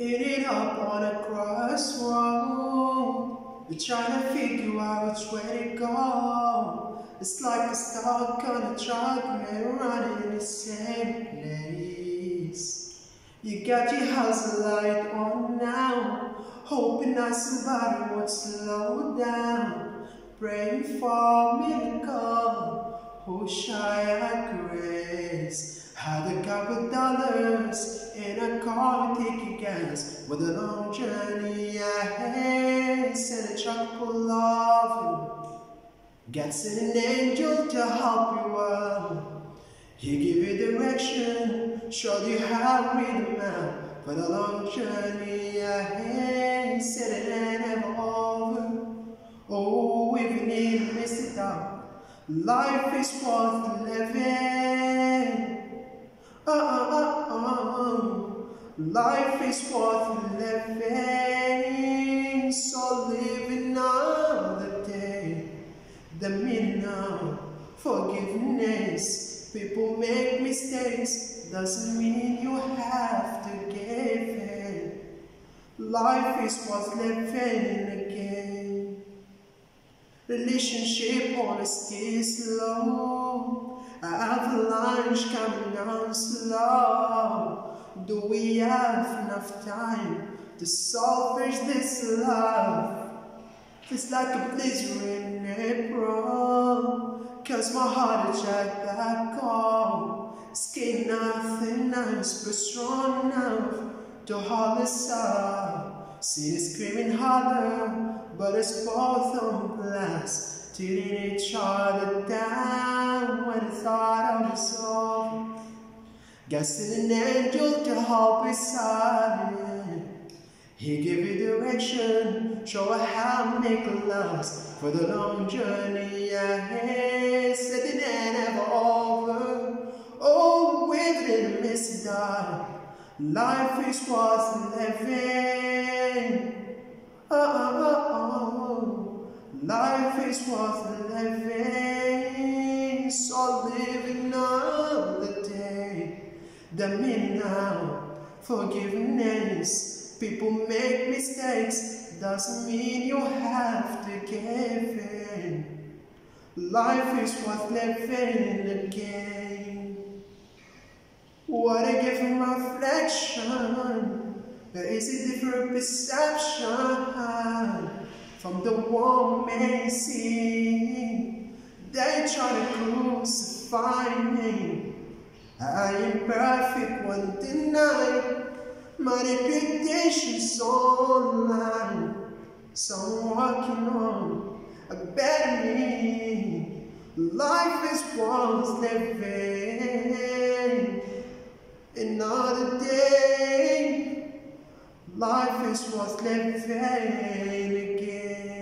Ending up on a crossroad. We're trying to figure out way to go. It's like a stock on a truck, man, running in the same place. You got your hustle light on now, hoping that somebody won't slow down. Praying for miracle, oh shy grace. Had a couple dollars a car to take your gas with a long journey ahead. Send a truck full of sent an angel to help you out. He give you direction, show you how to read the map for the long journey ahead. Said it and ever over. Oh, if you need to miss it out, life is worth living. Life is worth living, so live another day. The of forgiveness. People make mistakes, doesn't mean you have to give in. Life is worth living. Relationship honesty is low. Avalanche coming down slow. Do we have enough time to salvage this love? It's like a blizzard in April. Cause my heart is at that call. Skin nothing nice, but strong enough to hold us up. See the screaming harder, but it's both on blast. Tearing each other down when the thought of us all. Guessing an angel to help beside it. He give you direction, show her how to make a last for the long journey ahead. It ain't ever over. Oh, with it, miss it, Life is worth living. Oh, oh, oh, oh, Life is worth living. So live another day. The meaning now, forgiveness. People make mistakes, doesn't mean you have to give in. Life is worth living again. What a of reflection. There is a different perception from the one may see. They try to crucify me. I am perfect, one deny. My reputation's online. So I'm working on a better me. Life is worth living. Day. was left again.